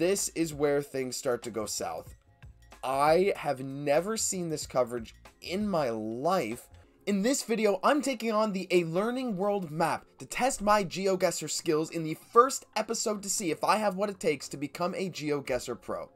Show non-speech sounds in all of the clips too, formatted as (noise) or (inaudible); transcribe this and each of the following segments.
this is where things start to go south. I have never seen this coverage in my life. In this video, I'm taking on the A Learning World map to test my GeoGuessr skills in the first episode to see if I have what it takes to become a GeoGuessr pro.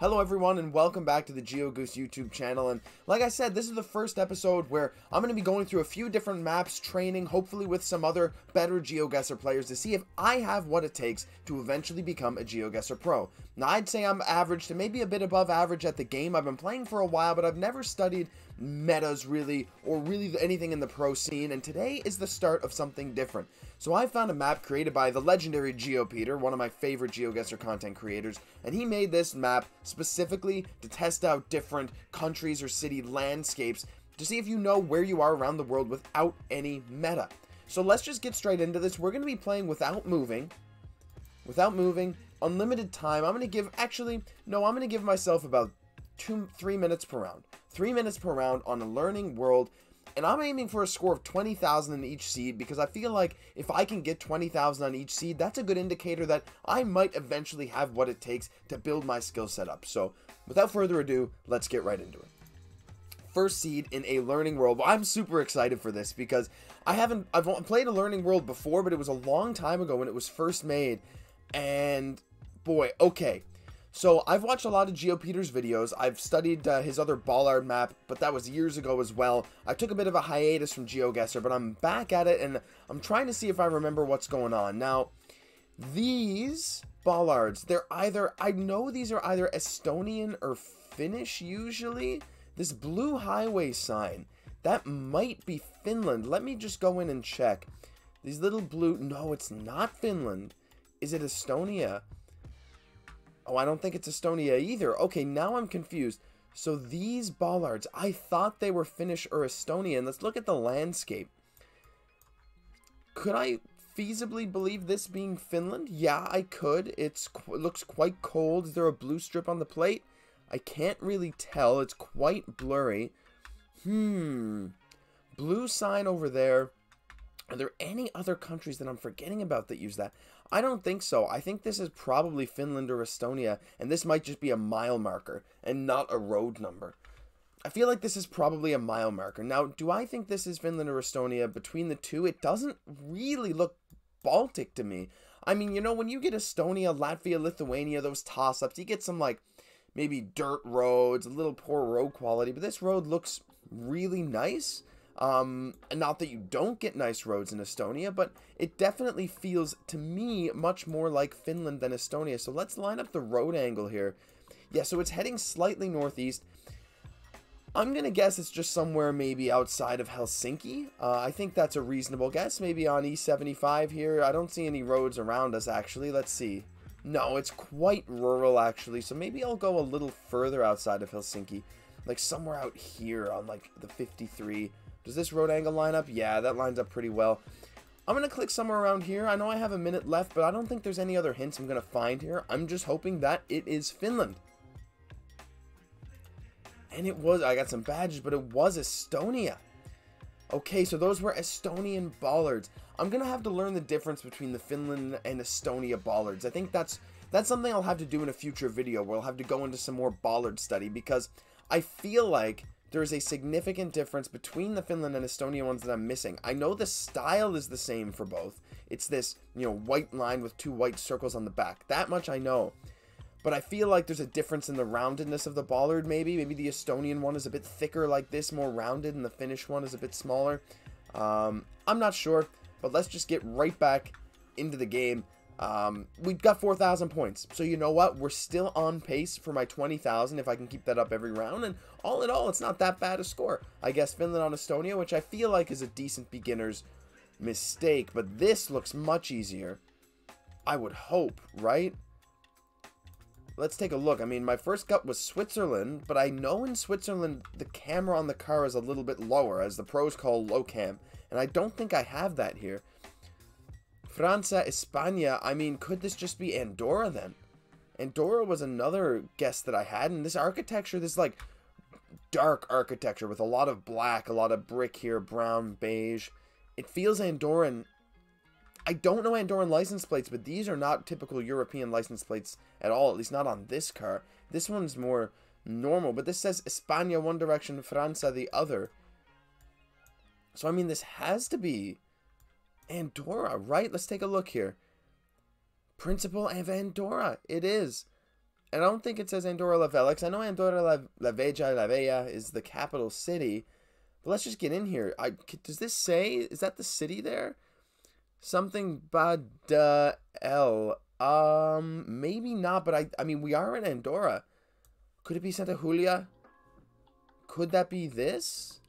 Hello everyone and welcome back to the GeoGoose YouTube channel and like I said this is the first episode where I'm going to be going through a few different maps training hopefully with some other better GeoGuessr players to see if I have what it takes to eventually become a GeoGuessr pro. Now I'd say I'm average to maybe a bit above average at the game. I've been playing for a while but I've never studied metas really or really anything in the pro scene and today is the start of something different. So I found a map created by the legendary GeoPeter, one of my favorite GeoGuessr content creators, and he made this map specifically to test out different countries or city landscapes to see if you know where you are around the world without any meta. So let's just get straight into this. We're going to be playing without moving, without moving, unlimited time. I'm going to give, actually, no, I'm going to give myself about two, three minutes per round. Three minutes per round on a learning world and I'm aiming for a score of 20,000 in each seed because I feel like if I can get 20,000 on each seed, that's a good indicator that I might eventually have what it takes to build my skill set up. So without further ado, let's get right into it. First seed in a learning world. I'm super excited for this because I haven't, I've played a learning world before, but it was a long time ago when it was first made. And boy, okay. So I've watched a lot of GeoPeter's videos. I've studied uh, his other Bollard map, but that was years ago as well. I took a bit of a hiatus from GeoGuessr, but I'm back at it, and I'm trying to see if I remember what's going on. Now, these Bollards, they're either, I know these are either Estonian or Finnish usually. This blue highway sign, that might be Finland. Let me just go in and check. These little blue, no, it's not Finland. Is it Estonia? Oh, I don't think it's Estonia either. Okay, now I'm confused. So these bollards, I thought they were Finnish or Estonian. Let's look at the landscape. Could I feasibly believe this being Finland? Yeah, I could. It's it looks quite cold. Is there a blue strip on the plate? I can't really tell. It's quite blurry. Hmm. Blue sign over there. Are there any other countries that I'm forgetting about that use that? I don't think so. I think this is probably Finland or Estonia, and this might just be a mile marker and not a road number. I feel like this is probably a mile marker. Now, do I think this is Finland or Estonia? Between the two, it doesn't really look Baltic to me. I mean, you know, when you get Estonia, Latvia, Lithuania, those toss-ups, you get some, like, maybe dirt roads, a little poor road quality, but this road looks really nice. Um, not that you don't get nice roads in Estonia, but it definitely feels to me much more like Finland than Estonia. So let's line up the road angle here. Yeah, so it's heading slightly northeast. I'm going to guess it's just somewhere maybe outside of Helsinki. Uh, I think that's a reasonable guess. Maybe on E75 here. I don't see any roads around us, actually. Let's see. No, it's quite rural, actually. So maybe I'll go a little further outside of Helsinki. Like somewhere out here on like the 53. Does this road angle line up? Yeah, that lines up pretty well. I'm going to click somewhere around here. I know I have a minute left, but I don't think there's any other hints I'm going to find here. I'm just hoping that it is Finland. And it was, I got some badges, but it was Estonia. Okay, so those were Estonian bollards. I'm going to have to learn the difference between the Finland and Estonia bollards. I think that's that's something I'll have to do in a future video where I'll have to go into some more bollard study because I feel like there is a significant difference between the Finland and Estonia ones that I'm missing. I know the style is the same for both. It's this, you know, white line with two white circles on the back. That much I know. But I feel like there's a difference in the roundedness of the bollard, maybe. Maybe the Estonian one is a bit thicker like this, more rounded, and the Finnish one is a bit smaller. Um, I'm not sure, but let's just get right back into the game. Um, we got 4,000 points. So you know what? We're still on pace for my 20,000 if I can keep that up every round. And all in all, it's not that bad a score. I guess Finland on Estonia, which I feel like is a decent beginner's mistake. But this looks much easier. I would hope, right? Let's take a look. I mean, my first gut was Switzerland, but I know in Switzerland the camera on the car is a little bit lower, as the pros call low cam. And I don't think I have that here. Francia, España, I mean, could this just be Andorra then? Andorra was another guess that I had, and this architecture, this like dark architecture with a lot of black, a lot of brick here, brown, beige. It feels Andorran. I don't know Andorran license plates, but these are not typical European license plates at all, at least not on this car. This one's more normal, but this says España one direction, França the other. So, I mean, this has to be Andorra, right? Let's take a look here. Principal of Andorra. It is. And I don't think it says Andorra la Vella, I know Andorra la, la Veja la Vella is the capital city. But let's just get in here. I, does this say, is that the city there? Something Bada El. Um, maybe not, but I, I mean, we are in Andorra. Could it be Santa Julia? Could that be this?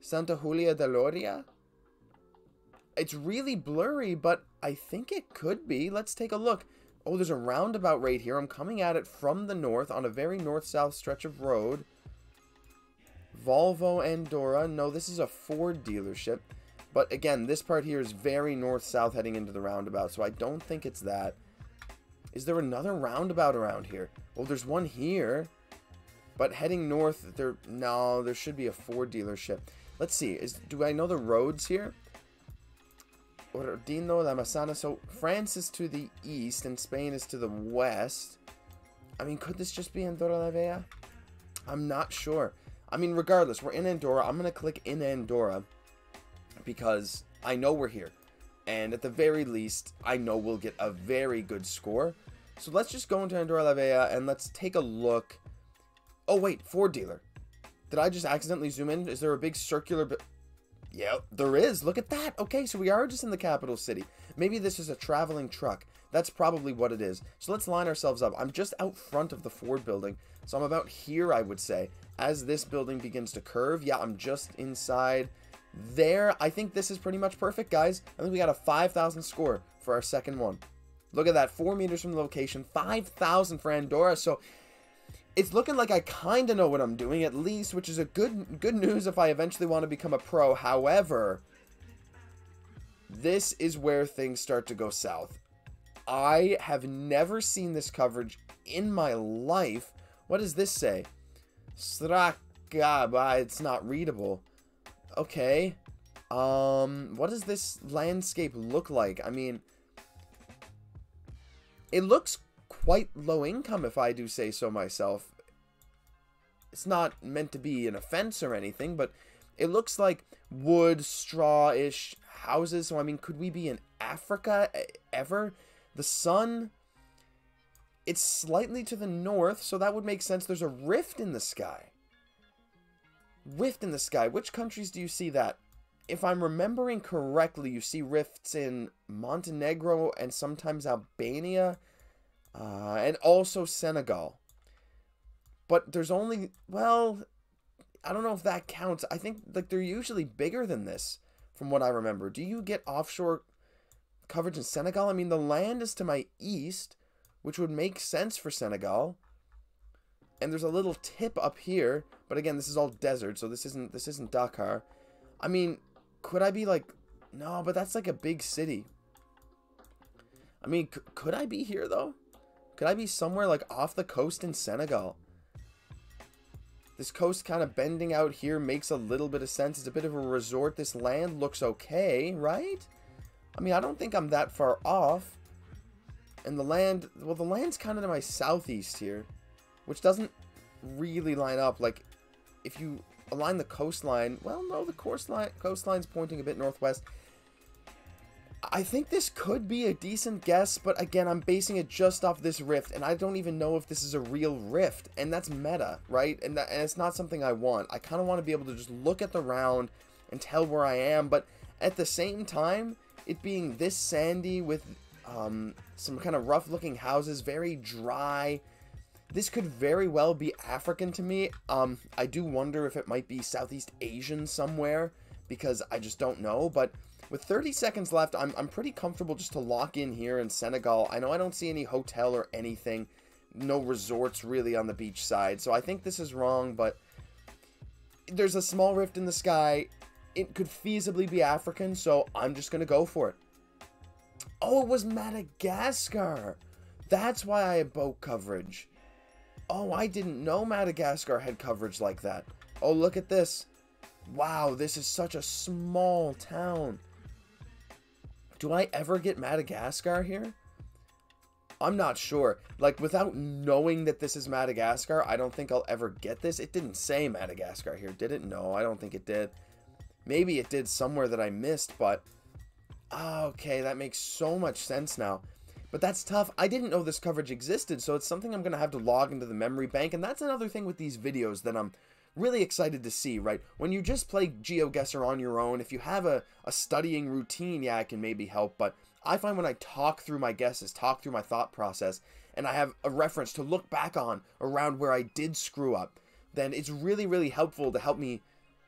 Santa Julia de Loria? It's really blurry, but I think it could be. Let's take a look. Oh, there's a roundabout right here. I'm coming at it from the north on a very north-south stretch of road. Volvo Andorra. No, this is a Ford dealership. But again, this part here is very north-south heading into the roundabout, so I don't think it's that. Is there another roundabout around here? Well, there's one here. But heading north, there no, there should be a Ford dealership. Let's see. Is do I know the roads here? Ordino La Massana. So France is to the east and Spain is to the west. I mean, could this just be Andorra la Vella? I'm not sure. I mean, regardless, we're in Andorra. I'm going to click in Andorra because I know we're here. And at the very least, I know we'll get a very good score. So let's just go into Andorra la Vella and let's take a look. Oh, wait, Ford dealer. Did I just accidentally zoom in? Is there a big circular... Yeah, there is. Look at that. Okay, so we are just in the capital city. Maybe this is a traveling truck. That's probably what it is. So let's line ourselves up. I'm just out front of the Ford building. So I'm about here, I would say. As this building begins to curve, yeah, I'm just inside there. I think this is pretty much perfect, guys. I think we got a 5,000 score for our second one. Look at that, 4 meters from the location, 5,000 for Andorra. So it's looking like I kind of know what I'm doing at least, which is a good good news if I eventually want to become a pro. However, this is where things start to go south. I have never seen this coverage in my life. What does this say? Straka, it's not readable. Okay. Um, what does this landscape look like? I mean, it looks quite low income, if I do say so myself. It's not meant to be an offense or anything, but it looks like wood, straw-ish houses. So, I mean, could we be in Africa ever? The sun, it's slightly to the north, so that would make sense. There's a rift in the sky. Rift in the sky. Which countries do you see that? If I'm remembering correctly, you see rifts in Montenegro and sometimes Albania uh, and also Senegal. But there's only, well, I don't know if that counts. I think like they're usually bigger than this from what I remember. Do you get offshore coverage in Senegal? I mean, the land is to my east, which would make sense for Senegal. And there's a little tip up here, but again, this is all desert, so this isn't this isn't Dakar. I mean, could I be like no, but that's like a big city. I mean, could I be here though? Could I be somewhere like off the coast in Senegal? This coast kind of bending out here makes a little bit of sense. It's a bit of a resort. This land looks okay, right? I mean, I don't think I'm that far off. And the land, well, the land's kind of to my southeast here, which doesn't really line up. Like, if you align the coastline, well, no, the coastline coastline's pointing a bit northwest. I think this could be a decent guess, but again, I'm basing it just off this rift, and I don't even know if this is a real rift, and that's meta, right? And, that, and it's not something I want. I kind of want to be able to just look at the round and tell where I am, but at the same time, it being this sandy with um, some kind of rough-looking houses, very dry, this could very well be African to me. Um, I do wonder if it might be Southeast Asian somewhere, because I just don't know, but with 30 seconds left, I'm, I'm pretty comfortable just to lock in here in Senegal. I know I don't see any hotel or anything. No resorts really on the beach side. So I think this is wrong, but there's a small rift in the sky. It could feasibly be African, so I'm just going to go for it. Oh, it was Madagascar. That's why I had boat coverage. Oh, I didn't know Madagascar had coverage like that. Oh, look at this. Wow, this is such a small town. Do I ever get Madagascar here? I'm not sure. Like, without knowing that this is Madagascar, I don't think I'll ever get this. It didn't say Madagascar here, did it? No, I don't think it did. Maybe it did somewhere that I missed, but... Ah, okay, that makes so much sense now. But that's tough. I didn't know this coverage existed, so it's something I'm going to have to log into the memory bank. And that's another thing with these videos that I'm really excited to see, right? When you just play GeoGuessr on your own, if you have a, a studying routine, yeah, it can maybe help. But I find when I talk through my guesses, talk through my thought process, and I have a reference to look back on around where I did screw up, then it's really, really helpful to help me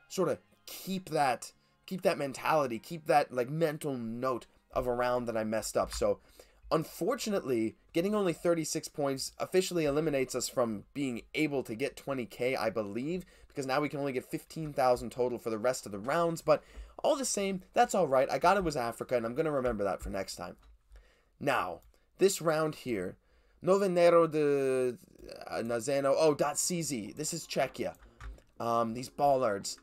sort of keep that keep that mentality, keep that like mental note of a round that I messed up. So unfortunately, getting only 36 points officially eliminates us from being able to get 20k, I believe, because now we can only get 15,000 total for the rest of the rounds, but all the same, that's all right. I got it was Africa, and I'm going to remember that for next time. Now, this round here, Novenero de uh, Nazeno, oh, dot .cz, this is Czechia. Um, these bollards.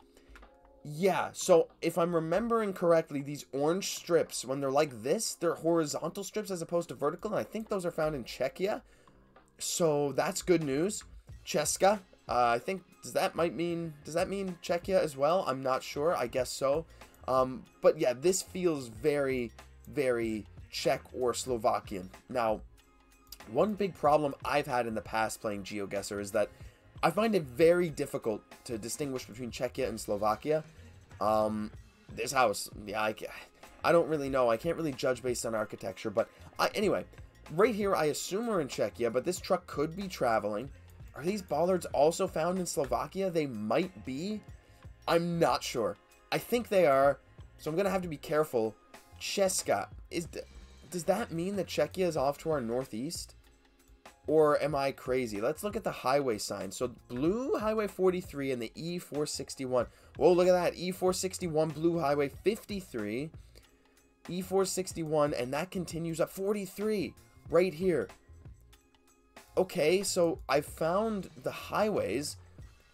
Yeah, so if I'm remembering correctly, these orange strips, when they're like this, they're horizontal strips as opposed to vertical, and I think those are found in Czechia. So that's good news. Česka, uh, I think, does that might mean, does that mean Czechia as well? I'm not sure, I guess so. Um, but yeah, this feels very, very Czech or Slovakian. Now, one big problem I've had in the past playing GeoGuessr is that I find it very difficult to distinguish between Czechia and Slovakia. Um, this house, yeah, I, I don't really know. I can't really judge based on architecture, but I, anyway, right here, I assume we're in Czechia, but this truck could be traveling. Are these bollards also found in Slovakia? They might be. I'm not sure. I think they are, so I'm going to have to be careful. Česka, is does that mean that Czechia is off to our northeast? Or am I crazy? Let's look at the highway sign. So blue highway 43 and the E461. Whoa, look at that. E461 blue highway 53. E461 and that continues up 43 right here. Okay, so I found the highways.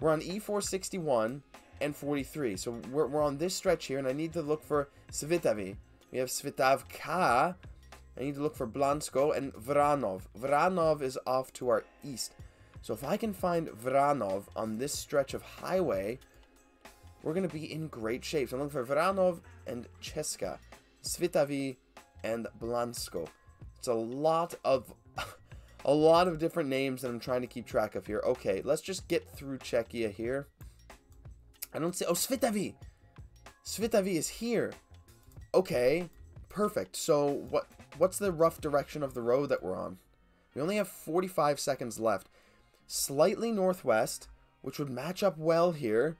We're on E461 and 43. So we're, we're on this stretch here and I need to look for Svitavy. We have Svitavka I need to look for Blansko and Vranov. Vranov is off to our east. So if I can find Vranov on this stretch of highway, we're going to be in great shape. So I'm looking for Vranov and Česka, Svitavy and Blansko. It's a lot of (laughs) a lot of different names that I'm trying to keep track of here. Okay, let's just get through Czechia here. I don't see... Oh, Svitavy! Svitavy is here. Okay, perfect. So what what's the rough direction of the road that we're on? We only have 45 seconds left. Slightly northwest, which would match up well here.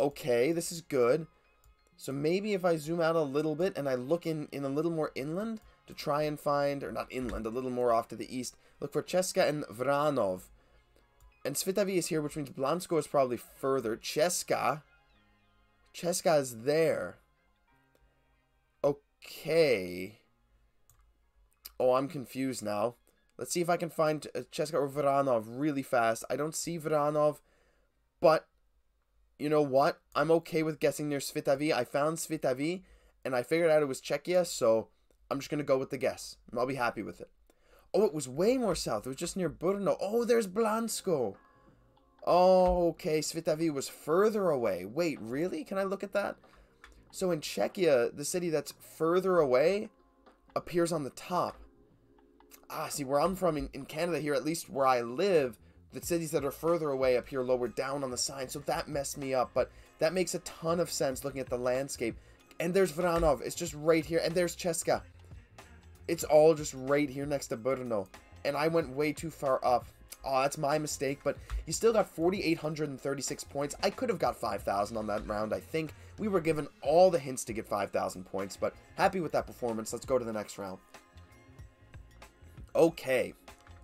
Okay, this is good. So maybe if I zoom out a little bit and I look in, in a little more inland to try and find, or not inland, a little more off to the east, look for Česka and Vranov. And Svitavy is here, which means Blansko is probably further. Česka. Česka is there. Okay. Oh, I'm confused now. Let's see if I can find uh, Česka or Vranov really fast. I don't see Vranov, but you know what? I'm okay with guessing near Svitavy. I found Svitavy, and I figured out it was Czechia, so I'm just going to go with the guess. I'll be happy with it. Oh, it was way more south. It was just near Brno. Oh, there's Blansko. Oh, okay. Svitavy was further away. Wait, really? Can I look at that? So in Czechia, the city that's further away appears on the top ah, see, where I'm from in, in Canada here, at least where I live, the cities that are further away appear lower down on the sign, so that messed me up, but that makes a ton of sense looking at the landscape. And there's Vranov, it's just right here, and there's Česka. It's all just right here next to Brno, and I went way too far up. Oh, that's my mistake, but you still got 4,836 points. I could have got 5,000 on that round, I think. We were given all the hints to get 5,000 points, but happy with that performance. Let's go to the next round. Okay,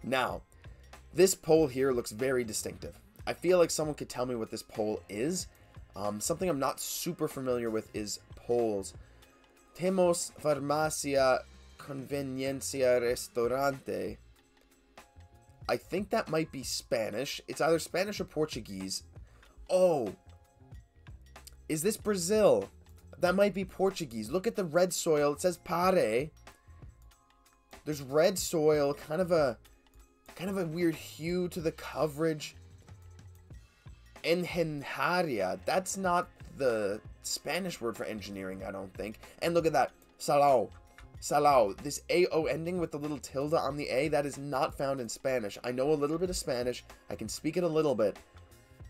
now, this pole here looks very distinctive. I feel like someone could tell me what this pole is. Um, something I'm not super familiar with is poles. Temos Farmacia Conveniencia Restaurante. I think that might be Spanish. It's either Spanish or Portuguese. Oh. Is this Brazil? That might be Portuguese. Look at the red soil. It says pare. There's red soil, kind of a kind of a weird hue to the coverage. Engenharia. That's not the Spanish word for engineering, I don't think. And look at that. Salao. Salao. This AO ending with the little tilde on the A, that is not found in Spanish. I know a little bit of Spanish. I can speak it a little bit.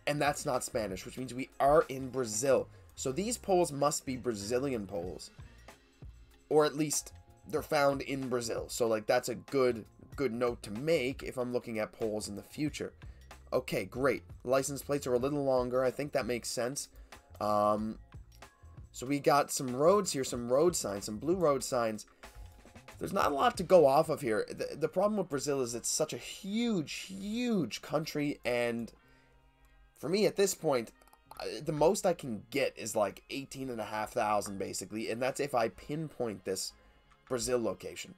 And that's not Spanish, which means we are in Brazil. So these poles must be Brazilian poles. Or at least they're found in Brazil. So like that's a good good note to make if I'm looking at poles in the future. Okay, great. License plates are a little longer. I think that makes sense. Um, so we got some roads here, some road signs, some blue road signs. There's not a lot to go off of here. The, the problem with Brazil is it's such a huge, huge country, and for me at this point, the most I can get is like 18,500 basically, and that's if I pinpoint this Brazil location.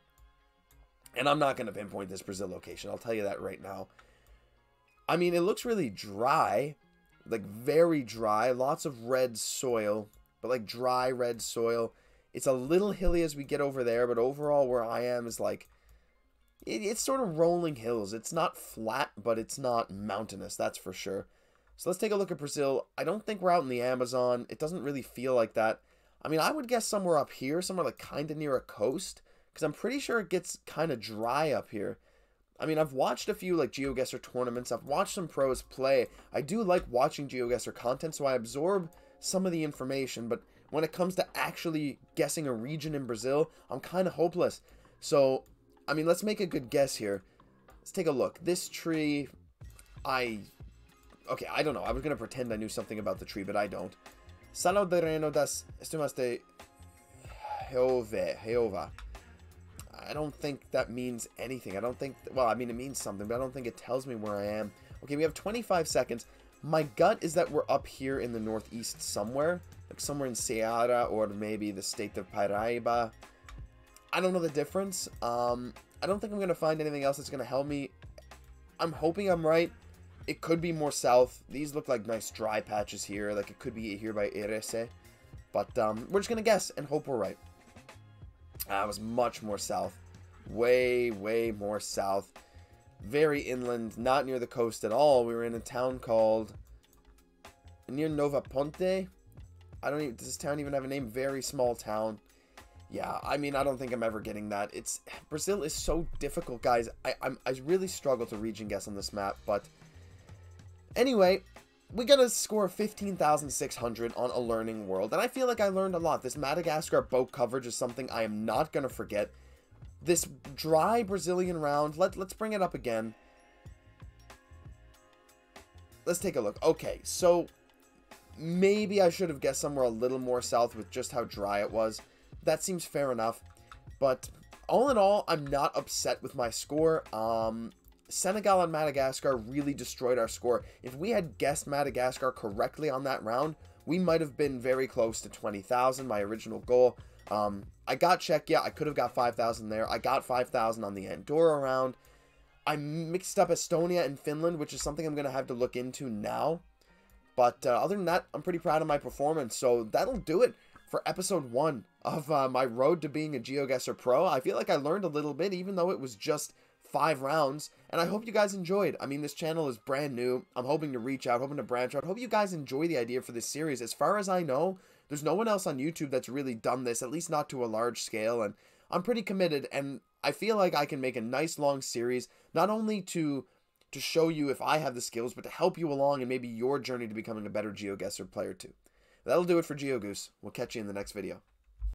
And I'm not going to pinpoint this Brazil location, I'll tell you that right now. I mean, it looks really dry, like very dry, lots of red soil, but like dry red soil. It's a little hilly as we get over there, but overall where I am is like it, it's sort of rolling hills. It's not flat, but it's not mountainous, that's for sure. So let's take a look at Brazil. I don't think we're out in the Amazon. It doesn't really feel like that. I mean, I would guess somewhere up here, somewhere like kind of near a coast, because I'm pretty sure it gets kind of dry up here. I mean, I've watched a few like GeoGuessr tournaments. I've watched some pros play. I do like watching GeoGuessr content, so I absorb some of the information, but when it comes to actually guessing a region in Brazil, I'm kind of hopeless. So, I mean, let's make a good guess here. Let's take a look. This tree, I... Okay, I don't know. I was going to pretend I knew something about the tree, but I don't. Salo de Reno das Estumas de Jehovah. I don't think that means anything. I don't think... Well, I mean, it means something, but I don't think it tells me where I am. Okay, we have 25 seconds. My gut is that we're up here in the northeast somewhere. Like somewhere in Ceará or maybe the state of Paraíba. I don't know the difference. Um, I don't think I'm going to find anything else that's going to help me. I'm hoping I'm right. It could be more south. These look like nice dry patches here. Like it could be here by Irecê. But um, we're just going to guess and hope we're right. That was much more south. Way, way more south very inland, not near the coast at all. We were in a town called near Nova Ponte. I don't even does this town even have a name? Very small town. Yeah, I mean, I don't think I'm ever getting that. It's Brazil is so difficult, guys. I I'm, I really struggle to region guess on this map, but anyway, we got a score of 15,600 on a learning world, and I feel like I learned a lot. This Madagascar boat coverage is something I am not going to forget this dry Brazilian round. Let, let's bring it up again. Let's take a look. Okay, so maybe I should have guessed somewhere a little more south with just how dry it was. That seems fair enough. But all in all, I'm not upset with my score. Um, Senegal and Madagascar really destroyed our score. If we had guessed Madagascar correctly on that round, we might have been very close to 20,000, my original goal. Um, I got Czechia. I could have got 5,000 there. I got 5,000 on the Andorra round. I mixed up Estonia and Finland, which is something I'm going to have to look into now. But uh, other than that, I'm pretty proud of my performance. So that'll do it for episode one of uh, my road to being a GeoGuessr Pro. I feel like I learned a little bit, even though it was just five rounds. And I hope you guys enjoyed. I mean, this channel is brand new. I'm hoping to reach out, hoping to branch out. Hope you guys enjoy the idea for this series. As far as I know, there's no one else on YouTube that's really done this, at least not to a large scale, and I'm pretty committed, and I feel like I can make a nice long series, not only to to show you if I have the skills, but to help you along and maybe your journey to becoming a better GeoGuessr player too. That'll do it for GeoGoose. We'll catch you in the next video.